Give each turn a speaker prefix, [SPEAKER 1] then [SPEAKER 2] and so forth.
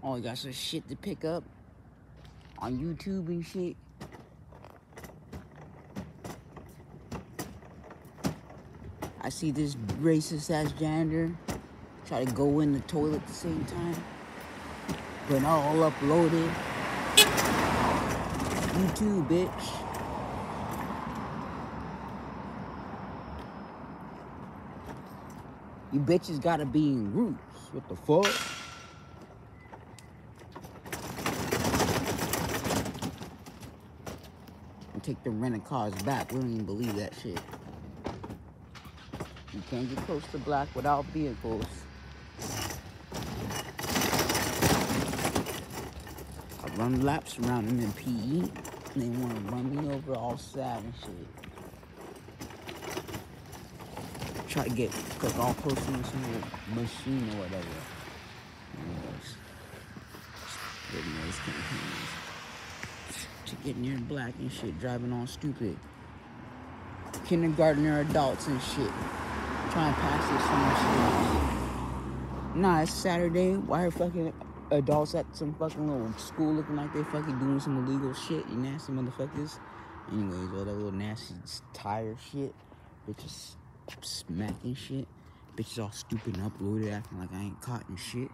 [SPEAKER 1] Oh, I got some shit to pick up on YouTube and shit. I see this racist ass janitor try to go in the toilet at the same time. But all uploaded. YouTube, bitch. You bitches gotta be in groups. What the fuck? Take the rental cars back. We don't even believe that shit. You can't get close to black without vehicles. I run laps around them in PE. And they want to run me over all sad and shit. Try to get cook all close to some machine or whatever. Anyways, good noise campaigns. To get near black and shit, driving on stupid. Kindergartner adults and shit. Trying to pass this some shit. Nah, it's Saturday. Why are fucking adults at some fucking little school looking like they fucking doing some illegal shit? You nasty motherfuckers. Anyways, all that little nasty tire shit. Bitches smacking shit. Bitches all stupid and uploaded acting like I ain't caught and shit.